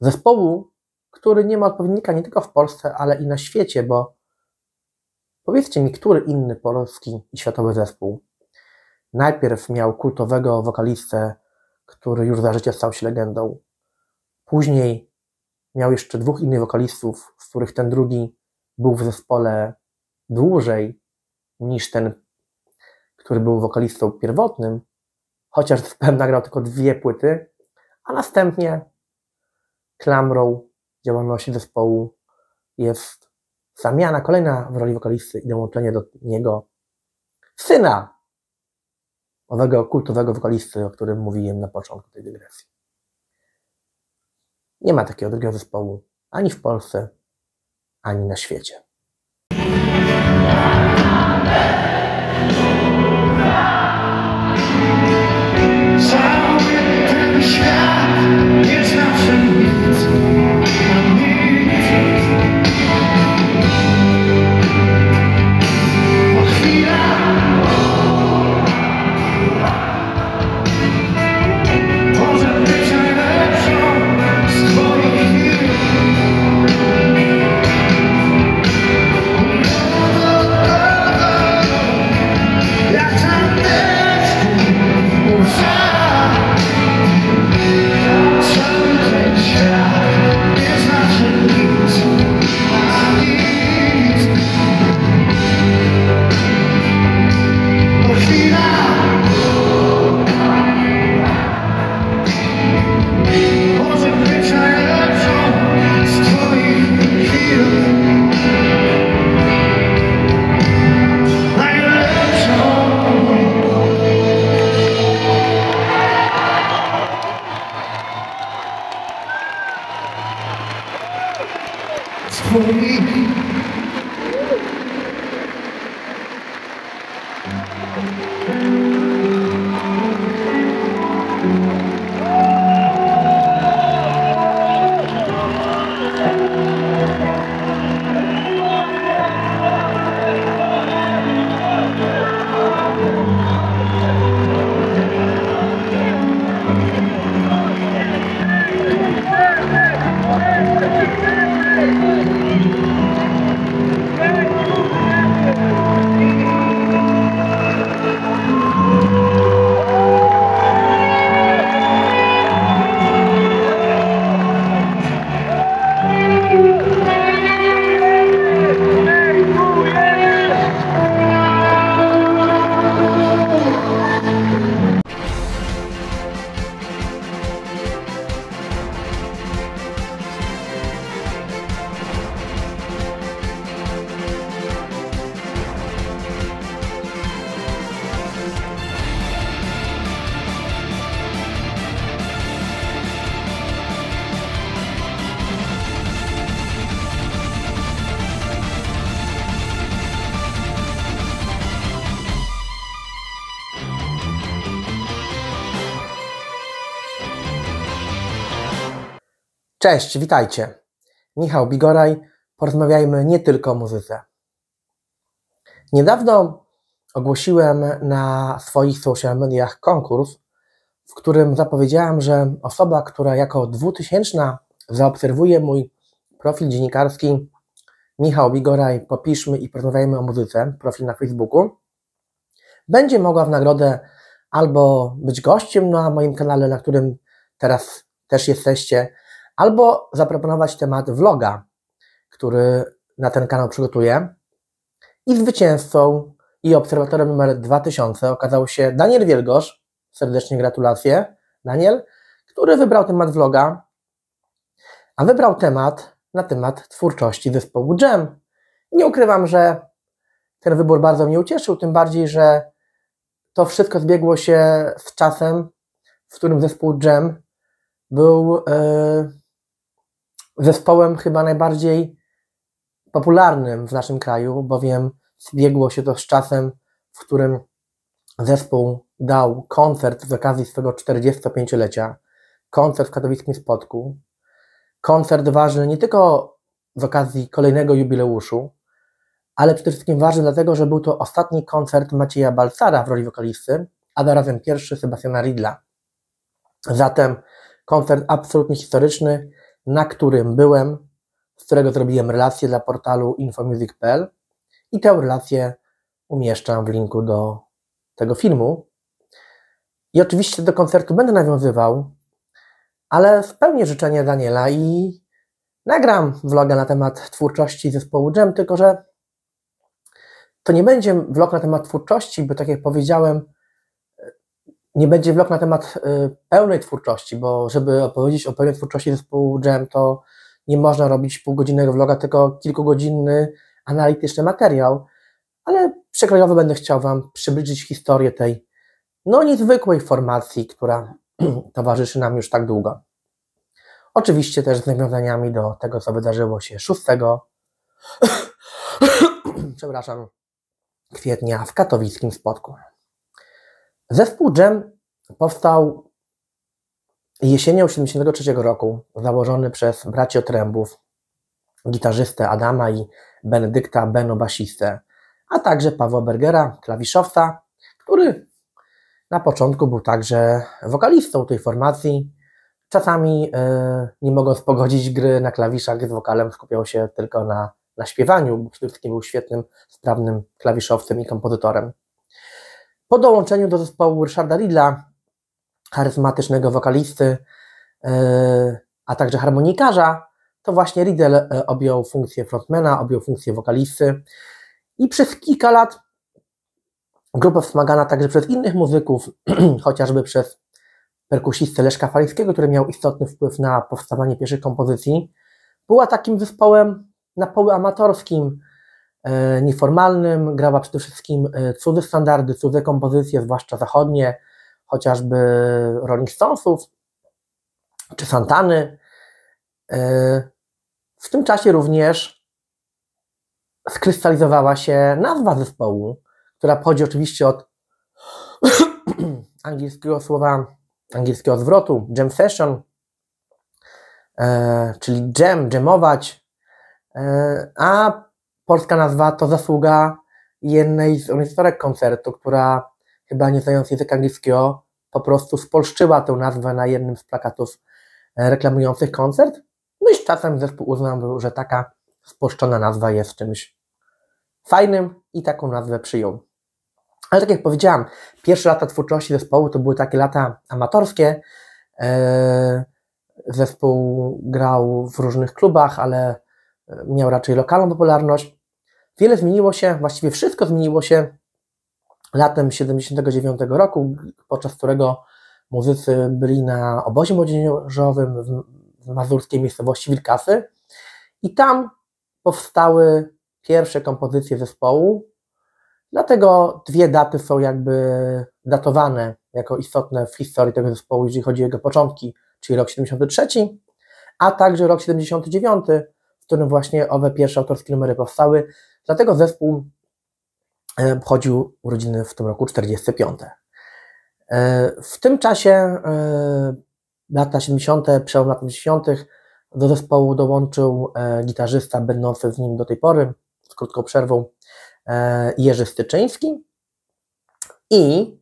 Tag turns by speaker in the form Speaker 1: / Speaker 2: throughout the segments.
Speaker 1: Zespołu, który nie ma odpowiednika nie tylko w Polsce, ale i na świecie, bo powiedzcie mi, który inny polski i światowy zespół najpierw miał kultowego wokalistę, który już za życia stał się legendą. Później miał jeszcze dwóch innych wokalistów, z których ten drugi był w zespole dłużej niż ten, który był wokalistą pierwotnym, chociaż zespołem nagrał tylko dwie płyty, a następnie klamrą działalności zespołu jest zamiana kolejna w roli wokalisty i dołączenie do niego syna owego kultowego wokalisty, o którym mówiłem na początku tej dygresji. Nie ma takiego drugiego zespołu ani w Polsce, ani na świecie. Cześć, witajcie. Michał Bigoraj. Porozmawiajmy nie tylko o muzyce. Niedawno ogłosiłem na swoich social mediach konkurs, w którym zapowiedziałem, że osoba, która jako 2000 zaobserwuje mój profil dziennikarski Michał Bigoraj, popiszmy i porozmawiajmy o muzyce, profil na Facebooku, będzie mogła w nagrodę albo być gościem na moim kanale, na którym teraz też jesteście, albo zaproponować temat vloga, który na ten kanał przygotuję. I zwycięzcą i obserwatorem numer 2000 okazał się Daniel Wielgosz. Serdecznie gratulacje, Daniel, który wybrał temat vloga, a wybrał temat na temat twórczości zespołu Jam. Nie ukrywam, że ten wybór bardzo mnie ucieszył, tym bardziej, że to wszystko zbiegło się z czasem, w którym zespół Jam był e, zespołem chyba najbardziej popularnym w naszym kraju, bowiem zbiegło się to z czasem, w którym zespół dał koncert z okazji swego 45-lecia, koncert w katowickim Spodku, koncert ważny nie tylko z okazji kolejnego jubileuszu, ale przede wszystkim ważny dlatego, że był to ostatni koncert Macieja Balcara w roli wokalisty, a zarazem pierwszy Sebastiana Ridla. Zatem koncert absolutnie historyczny, na którym byłem, z którego zrobiłem relację dla portalu infomusic.pl i tę relację umieszczam w linku do tego filmu. I oczywiście do koncertu będę nawiązywał, ale spełnię życzenie Daniela i nagram vloga na temat twórczości zespołu Jam, tylko że to nie będzie vlog na temat twórczości, bo tak jak powiedziałem, nie będzie vlog na temat y, pełnej twórczości, bo żeby opowiedzieć o pełnej twórczości zespołu Jam, to nie można robić półgodzinnego vloga, tylko kilkugodzinny analityczny materiał, ale przekrojowo będę chciał Wam przybliżyć historię tej no niezwykłej formacji, która towarzyszy nam już tak długo. Oczywiście też z nawiązaniami do tego, co wydarzyło się 6 przepraszam, kwietnia w katowickim spotku. Zespół Jam powstał jesienią 1973 roku, założony przez braci Otrębów, gitarzystę Adama i Benedykta Beno basistę, a także Pawła Bergera, klawiszowca, który na początku był także wokalistą tej formacji. Czasami e, nie mogąc pogodzić gry na klawiszach z wokalem, skupiał się tylko na, na śpiewaniu, bo przede wszystkim był świetnym, sprawnym klawiszowcem i kompozytorem. Po dołączeniu do zespołu Richarda Ridla, charyzmatycznego wokalisty, e, a także harmonikarza, to właśnie Riddle e, objął funkcję frontmana, objął funkcję wokalisty. I przez kilka lat grupa wspomagana także przez innych muzyków, chociażby przez perkusistę Leszka Falińskiego, który miał istotny wpływ na powstawanie pierwszych kompozycji, była takim zespołem na poły amatorskim, nieformalnym, grała przede wszystkim e, cudze standardy, cudze kompozycje, zwłaszcza zachodnie, chociażby Rolling Stonesów czy Santany. E, w tym czasie również skrystalizowała się nazwa zespołu, która pochodzi oczywiście od angielskiego słowa, angielskiego zwrotu jam session, e, czyli jam, jamować, e, a polska nazwa to zasługa jednej z organizatorek koncertu, która chyba nie znając języka angielskiego po prostu spolszczyła tę nazwę na jednym z plakatów e, reklamujących koncert. No i z czasem zespół uznał, że taka spolszczona nazwa jest czymś fajnym i taką nazwę przyjął. Ale tak jak powiedziałam, pierwsze lata twórczości zespołu to były takie lata amatorskie. E, zespół grał w różnych klubach, ale miał raczej lokalną popularność. Wiele zmieniło się, właściwie wszystko zmieniło się latem 79 roku, podczas którego muzycy byli na obozie młodzieżowym w mazurskiej miejscowości Wilkasy i tam powstały pierwsze kompozycje zespołu, Dlatego dwie daty są jakby datowane jako istotne w historii tego zespołu, jeżeli chodzi o jego początki, czyli rok 73, a także rok 79, w którym właśnie owe pierwsze autorskie numery powstały. Dlatego zespół e, obchodził urodziny w tym roku 45. E, w tym czasie, e, lata 70., przełom lat 80., do zespołu dołączył gitarzysta będący z nim do tej pory, z krótką przerwą, E, Jerzy Styczyński i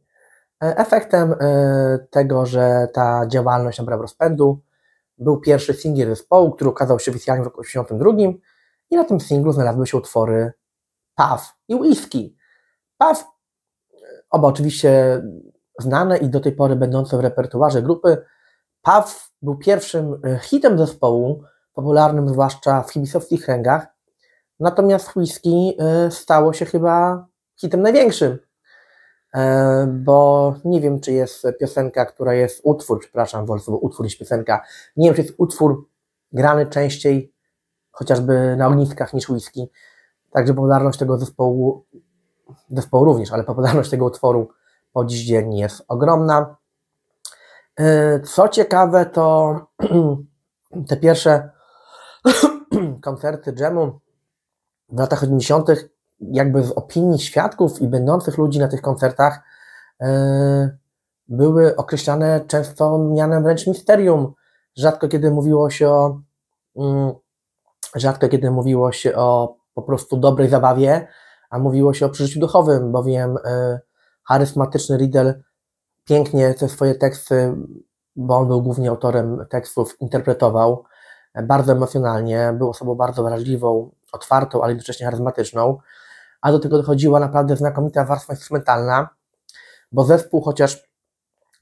Speaker 1: e, efektem e, tego, że ta działalność nabrała rozpędu, był pierwszy singiel zespołu, który ukazał się oficjalnie w roku 1982 i na tym singlu znalazły się utwory Puff i Whisky. Puff, oba oczywiście znane i do tej pory będące w repertuarze grupy, Puff był pierwszym hitem zespołu, popularnym zwłaszcza w hibisowskich kręgach, Natomiast whisky y, stało się chyba hitem największym, e, bo nie wiem, czy jest piosenka, która jest utwór, przepraszam, wolę utwór niż piosenka, nie wiem, czy jest utwór grany częściej chociażby na ogniskach niż whisky, także popularność tego zespołu, zespołu również, ale popularność tego utworu po dziś dzień jest ogromna. E, co ciekawe, to te pierwsze koncerty dżemu w latach 80., jakby z opinii świadków i będących ludzi na tych koncertach, yy, były określane często mianem wręcz misterium. Rzadko kiedy mówiło się o, yy, rzadko kiedy mówiło się o po prostu dobrej zabawie, a mówiło się o przeżyciu duchowym, bowiem yy, charyzmatyczny Riddle pięknie te swoje teksty, bo on był głównie autorem tekstów, interpretował bardzo emocjonalnie, był osobą bardzo wrażliwą, otwartą, ale jednocześnie charyzmatyczną, a do tego dochodziła naprawdę znakomita warstwa instrumentalna, bo zespół, chociaż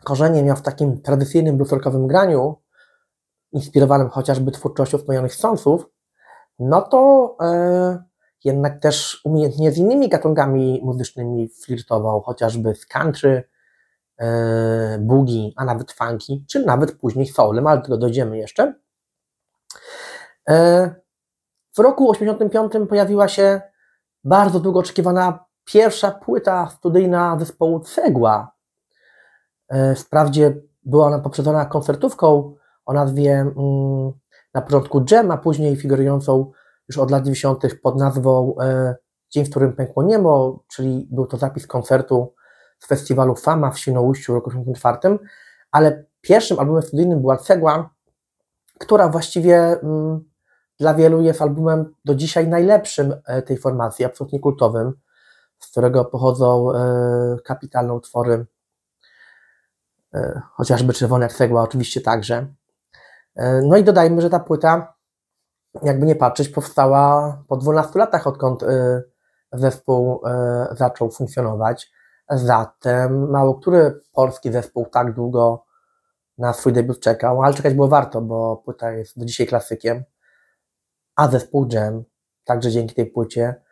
Speaker 1: korzenie miał w takim tradycyjnym bluesrockowym graniu, inspirowanym chociażby twórczością wspomnianych Stonesów, no to e, jednak też umiejętnie z innymi gatunkami muzycznymi flirtował, chociażby z country, e, boogie, a nawet funky, czy nawet później soulem, ale do tego dojdziemy jeszcze. E, w roku 1985 pojawiła się bardzo długo oczekiwana pierwsza płyta studyjna zespołu Cegła. E, wprawdzie była ona poprzedzona koncertówką o nazwie mm, na początku Jam, a później figurującą już od lat 90. pod nazwą e, Dzień, w którym pękło niebo, czyli był to zapis koncertu z festiwalu Fama w Świnoujściu w roku 1984, ale pierwszym albumem studyjnym była Cegła, która właściwie mm, dla wielu jest albumem do dzisiaj najlepszym e, tej formacji, absolutnie kultowym, z którego pochodzą e, kapitalne utwory, chociażby Czerwona Cegła oczywiście także. No i dodajmy, że ta płyta, jakby nie patrzeć, powstała po 12 latach, odkąd zespół zaczął funkcjonować. Zatem mało który polski zespół tak długo na swój debiut czekał, ale czekać było warto, bo płyta jest do dzisiaj klasykiem a zespół Jam, także dzięki tej płycie,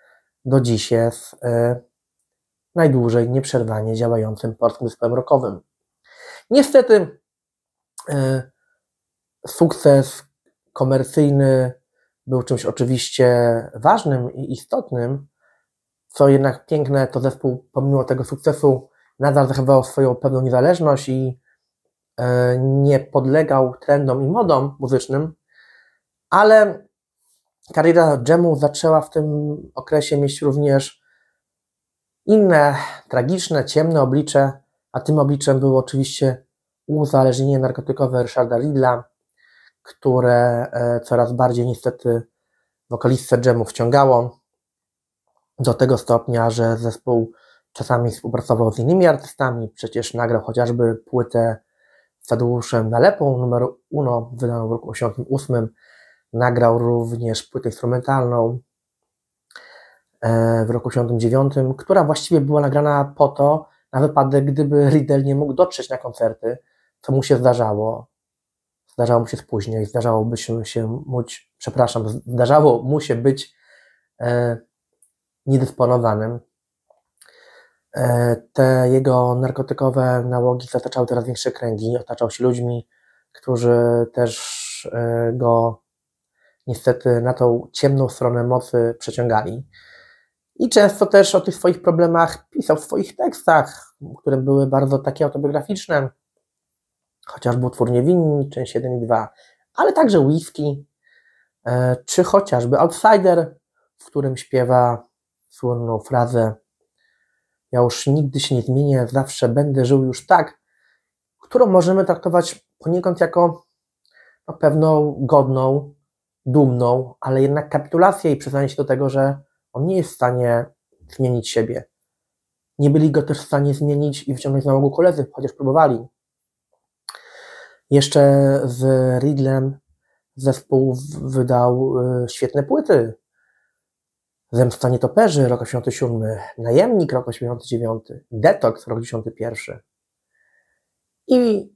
Speaker 1: do dziś jest najdłużej nieprzerwanie działającym polskim zespołem rockowym. Niestety sukces komercyjny był czymś oczywiście ważnym i istotnym, co jednak piękne, to zespół pomimo tego sukcesu nadal zachował swoją pewną niezależność i y, nie podlegał trendom i modom muzycznym, ale Kariera Dżemu zaczęła w tym okresie mieć również inne tragiczne, ciemne oblicze, a tym obliczem było oczywiście uzależnienie narkotykowe Richarda Riddla, które e, coraz bardziej niestety wokalistę Dżemu wciągało do tego stopnia, że zespół czasami współpracował z innymi artystami, przecież nagrał chociażby płytę z Tadeuszem Nalepą numer uno, wydaną w roku 1988, Nagrał również płytę instrumentalną e, w roku 1989, która właściwie była nagrana po to, na wypadek, gdyby Riddle nie mógł dotrzeć na koncerty, co mu się zdarzało. Zdarzało mu się spóźnić, zdarzałoby się mu, przepraszam, zdarzało mu się być e, niedysponowanym. E, te jego narkotykowe nałogi zataczały coraz większe kręgi, otaczał się ludźmi, którzy też e, go niestety na tą ciemną stronę mocy przeciągali. I często też o tych swoich problemach pisał w swoich tekstach, które były bardzo takie autobiograficzne, chociażby utwór Niewinni, część 1 i 2, ale także Whisky, e, czy chociażby Outsider, w którym śpiewa słynną frazę ja już nigdy się nie zmienię, zawsze będę żył już tak, którą możemy traktować poniekąd jako no, pewną godną dumną, ale jednak kapitulację i przyznanie się do tego, że on nie jest w stanie zmienić siebie. Nie byli go też w stanie zmienić i wyciągnąć z nałogu koledzy, chociaż próbowali. Jeszcze z Ridlem zespół wydał y, świetne płyty. Zemsta Nietoperzy, rok 87, Najemnik, rok 89, Detox, rok 91. I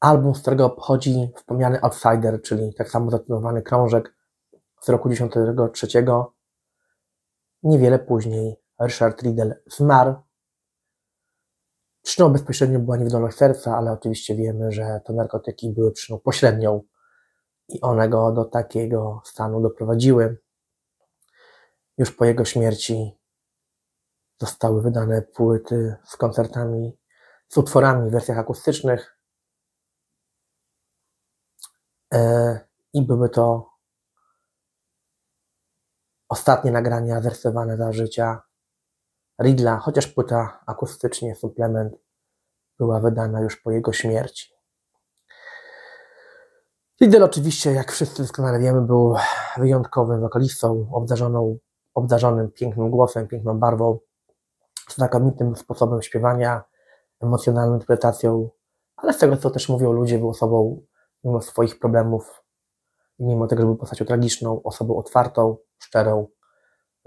Speaker 1: album, z którego pochodzi wspomniany Outsider, czyli tak samo zatytułowany krążek z roku 1993. Niewiele później Richard Riddle zmarł. Przyczyną bezpośrednią była niewydolność serca, ale oczywiście wiemy, że to narkotyki były przyczyną pośrednią i one go do takiego stanu doprowadziły. Już po jego śmierci zostały wydane płyty z koncertami, z utworami w wersjach akustycznych, E, i były to ostatnie nagrania zarysowane za życia Ridla, chociaż płyta akustycznie, suplement była wydana już po jego śmierci. Riddle oczywiście, jak wszyscy doskonale wiemy, był wyjątkowym wokalistą, obdarzoną, obdarzonym pięknym głosem, piękną barwą, znakomitym sposobem śpiewania, emocjonalną interpretacją, ale z tego, co też mówią ludzie, był osobą mimo swoich problemów mimo tego, że był postacią tragiczną, osobą otwartą, szczerą,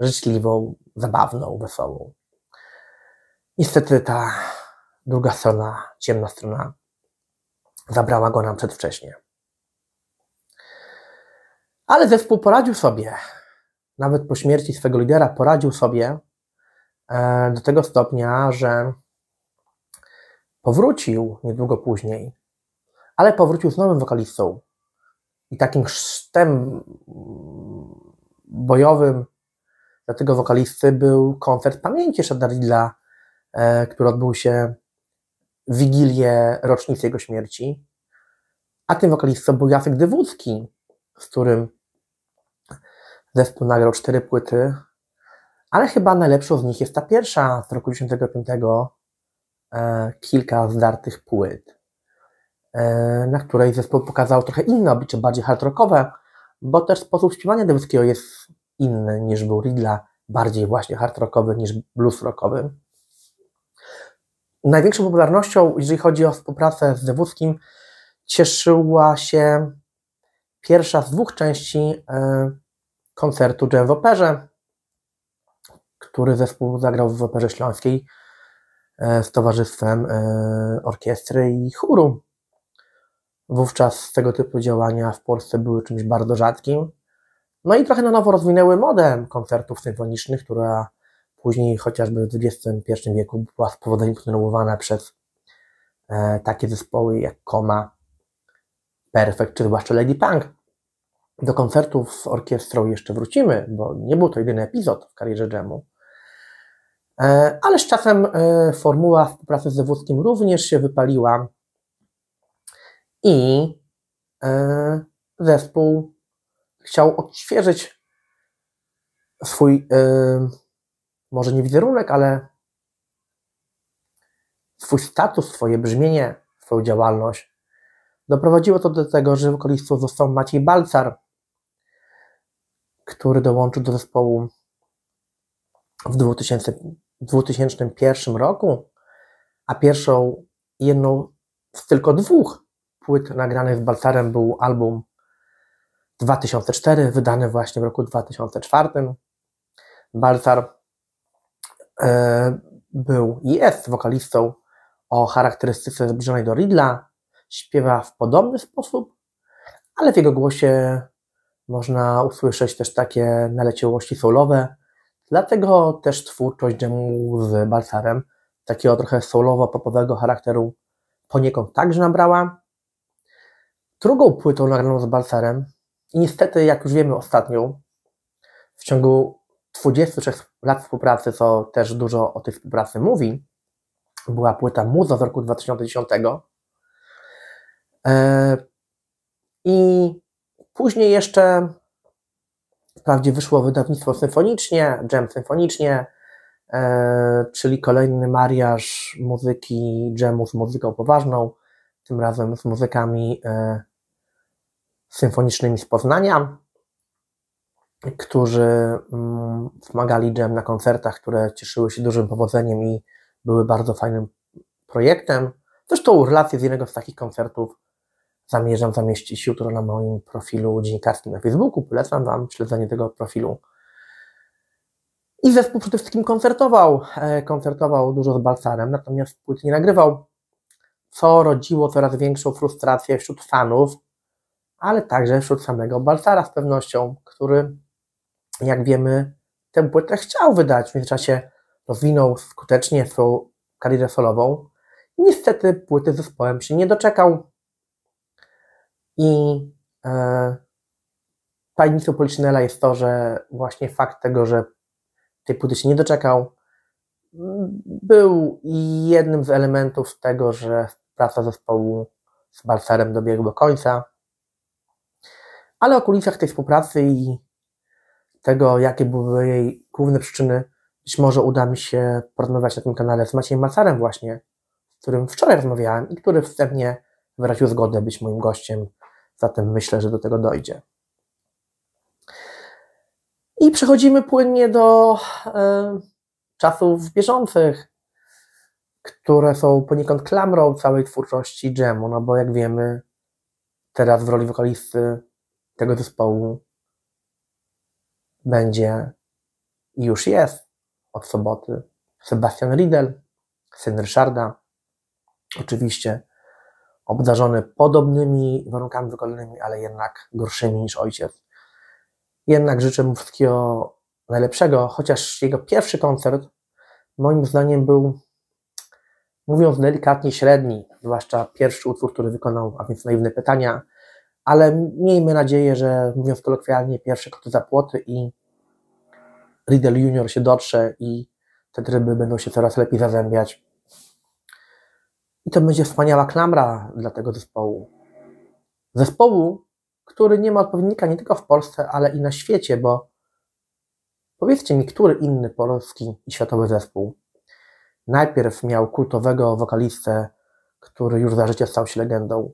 Speaker 1: życzliwą, zabawną, wesołą. Niestety ta druga strona, ciemna strona, zabrała go nam przedwcześnie. Ale zespół poradził sobie, nawet po śmierci swego lidera, poradził sobie e, do tego stopnia, że powrócił niedługo później, ale powrócił z nowym wokalistą. I takim chrztem bojowym dla tego wokalisty był koncert pamięci Shaddaridla, e, który odbył się w Wigilię rocznicy jego śmierci. A tym wokalistą był Jacek Dywódzki, z którym zespół nagrał cztery płyty, ale chyba najlepszą z nich jest ta pierwsza z roku 1995, e, kilka zdartych płyt, e, na której zespół pokazał trochę inne oblicze, bardziej hard rockowe, bo też sposób śpiewania Dywódzkiego jest inny niż był Ridla, bardziej właśnie hard rockowy niż blues rockowy. Największą popularnością, jeżeli chodzi o współpracę z Dewódzkim, cieszyła się pierwsza z dwóch części e, koncertu Jam w Operze, który zespół zagrał w Operze Śląskiej e, z Towarzystwem e, Orkiestry i Chóru. Wówczas tego typu działania w Polsce były czymś bardzo rzadkim. No i trochę na nowo rozwinęły modę koncertów symfonicznych, która później chociażby w XXI wieku była z powodzeniem kontynuowana przez e, takie zespoły jak Koma, Perfect czy zwłaszcza Lady Punk. Do koncertów z orkiestrą jeszcze wrócimy, bo nie był to jedyny epizod w karierze Jamu. E, ale z czasem e, formuła współpracy z Zewódzkim również się wypaliła i e, zespół chciał odświeżyć swój, może nie wizerunek, ale swój status, swoje brzmienie, swoją działalność. Doprowadziło to do tego, że wokalistą został Maciej Balcar, który dołączył do zespołu w 2000, 2001 roku, a pierwszą, jedną z tylko dwóch płyt nagranych z Balcarem był album 2004, wydany właśnie w roku 2004. Balcar był i jest wokalistą o charakterystyce zbliżonej do Ridla, śpiewa w podobny sposób, ale w jego głosie można usłyszeć też takie naleciałości soulowe, dlatego też twórczość jamu z Balsarem takiego trochę soulowo-popowego charakteru poniekąd także nabrała. Drugą płytą nagraną z Balsarem i niestety, jak już wiemy ostatnią, w ciągu 23 lat współpracy, co też dużo o tej współpracy mówi, była płyta Muza z roku 2010. E, I Później jeszcze wprawdzie wyszło wydawnictwo symfonicznie, jam symfonicznie, e, czyli kolejny mariaż muzyki jamu z muzyką poważną, tym razem z muzykami e, symfonicznymi z Poznania, którzy mm, wspomagali jam na koncertach, które cieszyły się dużym powodzeniem i były bardzo fajnym projektem. Zresztą relacje z jednego z takich koncertów zamierzam zamieścić jutro na moim profilu dziennikarskim na Facebooku. Polecam Wam śledzenie tego profilu. I zespół przede wszystkim koncertował. E, koncertował dużo z Balsarem, natomiast płyt nie nagrywał, co rodziło coraz większą frustrację wśród fanów, ale także wśród samego Balsara z pewnością, który, jak wiemy, tę płytę chciał wydać. W międzyczasie rozwinął skutecznie swoją karierę solową. Niestety płyty z zespołem się nie doczekał. I e, tajemnicą Polichinella jest to, że właśnie fakt tego, że tej płyty się nie doczekał, był jednym z elementów tego, że praca zespołu z Balsarem dobiegła końca. Ale o kulisach tej współpracy i tego, jakie były jej główne przyczyny, być może uda mi się porozmawiać na tym kanale z Maciejem Balsarem właśnie, z którym wczoraj rozmawiałem i który wstępnie wyraził zgodę być moim gościem Zatem myślę, że do tego dojdzie. I przechodzimy płynnie do e, czasów bieżących, które są poniekąd klamrą całej twórczości dżemu, no bo jak wiemy, teraz w roli wokalisty tego zespołu będzie i już jest od soboty Sebastian Riedel, syn Ryszarda, oczywiście obdarzony podobnymi warunkami wykonanymi, ale jednak gorszymi niż ojciec. Jednak życzę mu wszystkiego najlepszego, chociaż jego pierwszy koncert moim zdaniem był, mówiąc delikatnie, średni, zwłaszcza pierwszy utwór, który wykonał, a więc naiwne pytania, ale miejmy nadzieję, że mówiąc kolokwialnie, pierwsze koty za płoty i Riddle Junior się dotrze i te tryby będą się coraz lepiej zazębiać. I to będzie wspaniała klamra dla tego zespołu. Zespołu, który nie ma odpowiednika nie tylko w Polsce, ale i na świecie, bo powiedzcie mi, który inny polski i światowy zespół najpierw miał kultowego wokalistę, który już za życia stał się legendą.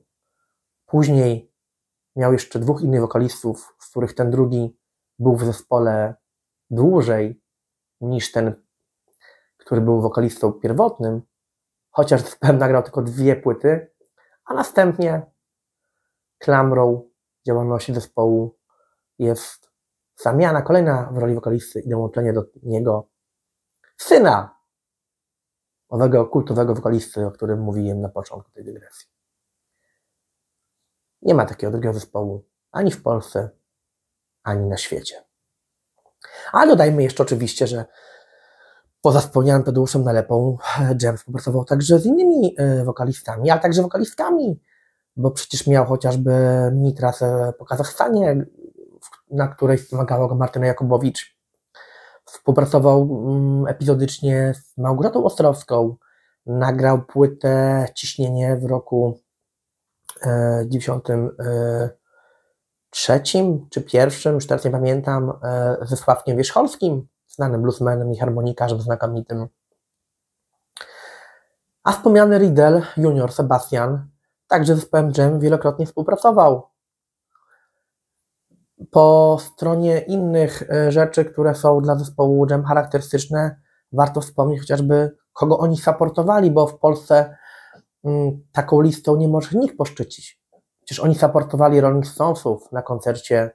Speaker 1: Później miał jeszcze dwóch innych wokalistów, z których ten drugi był w zespole dłużej niż ten, który był wokalistą pierwotnym, chociaż zespołem nagrał tylko dwie płyty, a następnie klamrą działalności zespołu jest zamiana kolejna w roli wokalisty i dołączenie do niego syna owego kultowego wokalisty, o którym mówiłem na początku tej dygresji. Nie ma takiego drugiego zespołu ani w Polsce, ani na świecie. A dodajmy jeszcze oczywiście, że poza wspomnianym Tadeuszem Nalepą, Jam współpracował także z innymi e, wokalistami, ale także wokalistami, bo przecież miał chociażby mini trasę po Kazachstanie, na której wspomagała go Martyna Jakubowicz. Współpracował mm, epizodycznie z Małgorzatą Ostrowską, nagrał płytę Ciśnienie w roku 90 trzecim czy pierwszym, już teraz nie pamiętam, e, ze Sławkiem Wierzcholskim, znanym bluesmanem i harmonikarzem znakomitym. A wspomniany Riddle, junior Sebastian, także z zespołem Jam wielokrotnie współpracował. Po stronie innych e, rzeczy, które są dla zespołu Jam charakterystyczne, warto wspomnieć chociażby, kogo oni supportowali, bo w Polsce taką listą nie może nikt poszczycić. Przecież oni supportowali Rolling Stonesów na koncercie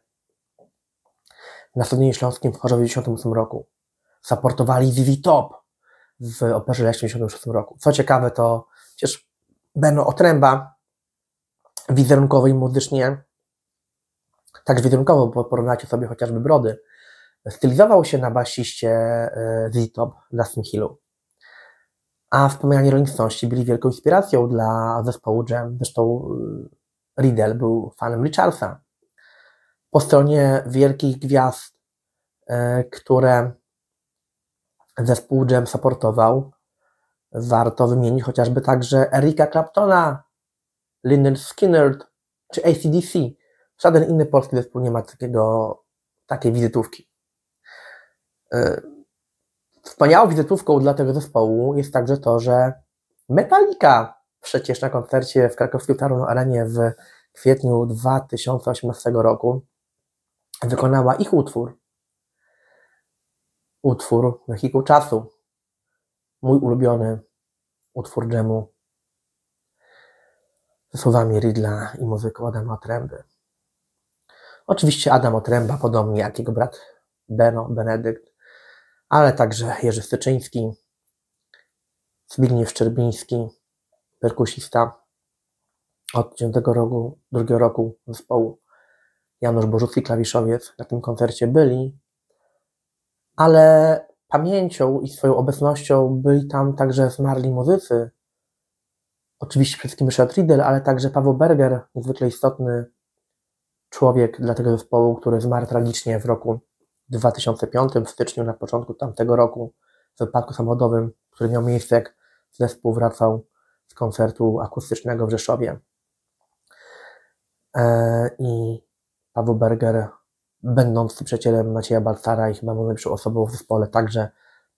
Speaker 1: na Stadionie Śląskim w Chorzowie w 1998 roku. Supportowali ZZ Top w Operze Leśnej w 1996 roku. Co ciekawe, to przecież Beno Otręba wizerunkowo i muzycznie, tak wizerunkowo, bo porównacie sobie chociażby brody, stylizował się na basiście e, ZZ Top Dustin Hillu. A wspomniani Rolling Stonesi byli wielką inspiracją dla zespołu Jam. Zresztą e, Riddle był fanem Richardsa. Po stronie wielkich gwiazd, e, które zespół Jam supportował, warto wymienić chociażby także Erika Claptona, Lynyrd Skynyrd czy ACDC. Żaden inny polski zespół nie ma takiego, takiej wizytówki. Wspaniałą wizytówką dla tego zespołu jest także to, że Metallica przecież na koncercie w krakowskiej Taron Arenie w kwietniu 2018 roku wykonała ich utwór. Utwór Mechiku Czasu. Mój ulubiony utwór dżemu ze słowami Ridla i muzyką Adama Otręby. Oczywiście Adam Otręba, podobnie jak jego brat Beno, Benedykt, ale także Jerzy Styczyński, Zbigniew Szczerbiński, perkusista od 10 roku, drugiego roku zespołu Janusz Bożucki, klawiszowiec, na tym koncercie byli, ale pamięcią i swoją obecnością byli tam także zmarli muzycy. Oczywiście przede wszystkim Richard Riddle, ale także Paweł Berger, niezwykle istotny człowiek dla tego zespołu, który zmarł tragicznie w roku 2005, w styczniu, na początku tamtego roku, w wypadku samochodowym, który miał miejsce, jak zespół wracał z koncertu akustycznego w Rzeszowie. E, I Paweł Berger, będący przyjacielem Macieja Baltara i chyba najlepszą osobą w zespole, także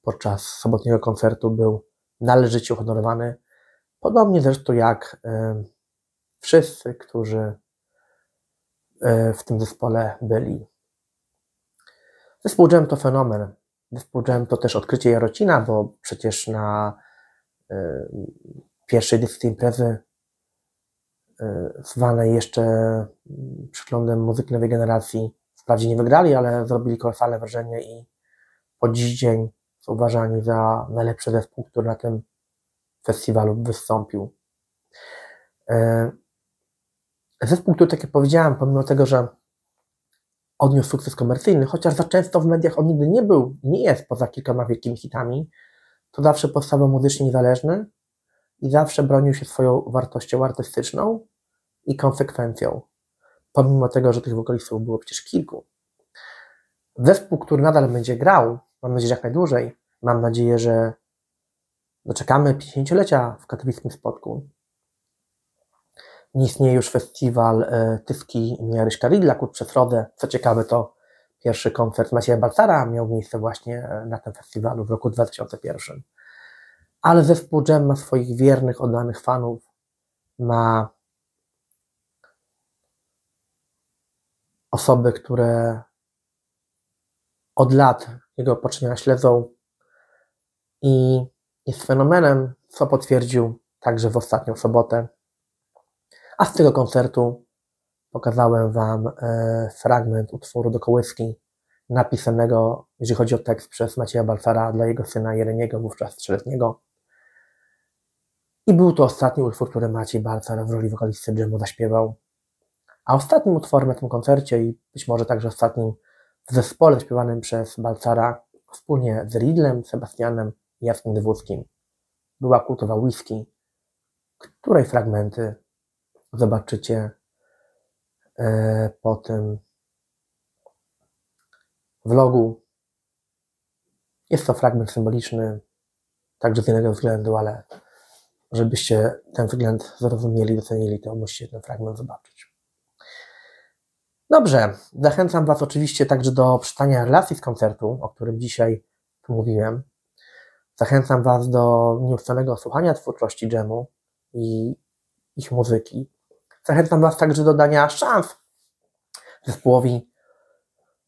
Speaker 1: podczas sobotniego koncertu był należycie uhonorowany. Podobnie zresztą jak e, wszyscy, którzy e, w tym zespole byli. Zespół Jam to fenomen. Zespół Jam to też odkrycie Jarocina, bo przecież na pierwszej edycji imprezy y, zwanej jeszcze mm, przyglądem muzyki nowej generacji. Wprawdzie nie wygrali, ale zrobili kolosalne wrażenie i po dziś dzień są uważani za najlepszy zespół, który na tym festiwalu wystąpił. Y, Zespół, który, tak jak powiedziałem, pomimo tego, że odniósł sukces komercyjny, chociaż za często w mediach on nigdy nie był, nie jest poza kilkoma wielkimi hitami, to zawsze postawał muzycznie niezależny i zawsze bronił się swoją wartością artystyczną i konsekwencją, pomimo tego, że tych wokalistów było przecież kilku. Zespół, który nadal będzie grał, mam nadzieję, że jak najdłużej, mam nadzieję, że doczekamy 50-lecia w katowickim spotku. Nie istnieje już festiwal e, Tyski imienia Ryśka Ridla, Kut przez Rodę. Co ciekawe, to pierwszy koncert Macieja Balcara miał miejsce właśnie e, na tym festiwalu w roku 2001. Ale zespół Jam ma swoich wiernych, oddanych fanów, ma osoby, które od lat jego poczynania śledzą i jest fenomenem, co potwierdził także w ostatnią sobotę a z tego koncertu pokazałem Wam e, fragment utworu do kołyski napisanego, jeżeli chodzi o tekst, przez Macieja Balfara dla jego syna Jereniego, wówczas trzyletniego. I był to ostatni utwór, który Maciej Balfar w roli wokalisty Jimu zaśpiewał. A ostatnim utworem na tym koncercie i być może także ostatnim w zespole śpiewanym przez Balcara wspólnie z Ridlem, Sebastianem i Jackiem Dywódzkim była kultowa whisky, której fragmenty zobaczycie e, po tym vlogu. Jest to fragment symboliczny, także z innego względu, ale żebyście ten wzgląd zrozumieli, docenili, to musicie ten fragment zobaczyć. Dobrze, zachęcam Was oczywiście także do przeczytania relacji z koncertu, o którym dzisiaj mówiłem. Zachęcam Was do nieustannego słuchania twórczości dżemu i ich muzyki. Zachęcam Was także do dania szans zespołowi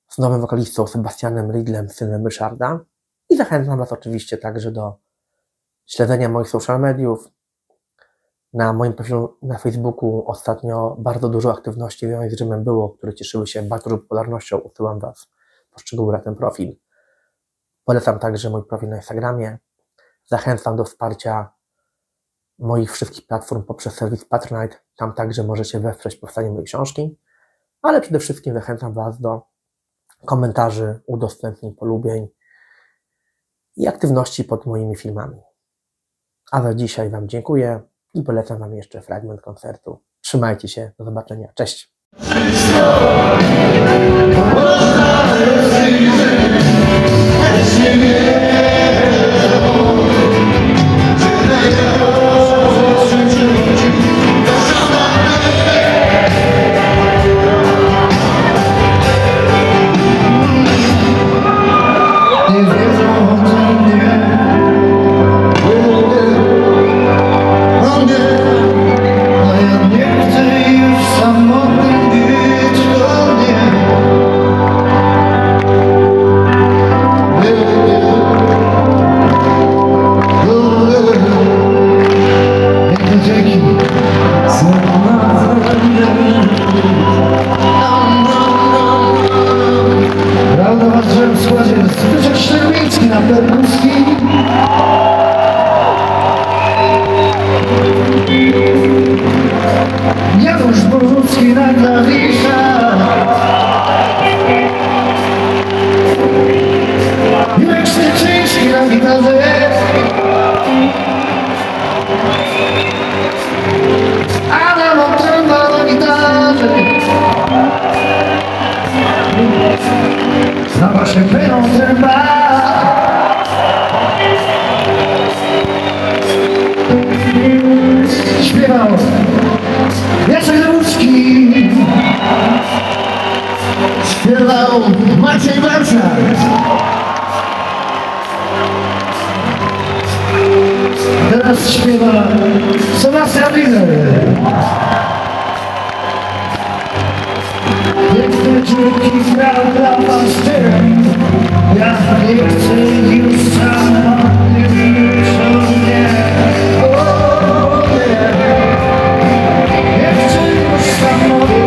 Speaker 1: z nowym wokalistą Sebastianem Ridlem, synem Ryszarda. I zachęcam Was oczywiście także do śledzenia moich social mediów. Na moim profilu na Facebooku ostatnio bardzo dużo aktywności związanych z Rzymem było, które cieszyły się bardzo popularnością. Usyłam Was poszczegóły na ten profil. Polecam także mój profil na Instagramie. Zachęcam do wsparcia moich wszystkich platform poprzez serwis Patronite. Tam także możecie wesprzeć powstanie mojej książki, ale przede wszystkim zachęcam Was do komentarzy, udostępnień, polubień i aktywności pod moimi filmami. A za dzisiaj Wam dziękuję i polecam Wam jeszcze fragment koncertu. Trzymajcie się, do zobaczenia. Cześć!
Speaker 2: Nie Śpiewał. Jacek Załucki Śpiewał Maciej Warszak Teraz śpiewa Sebastian Lider Piękne dziurki grał dla was Come on.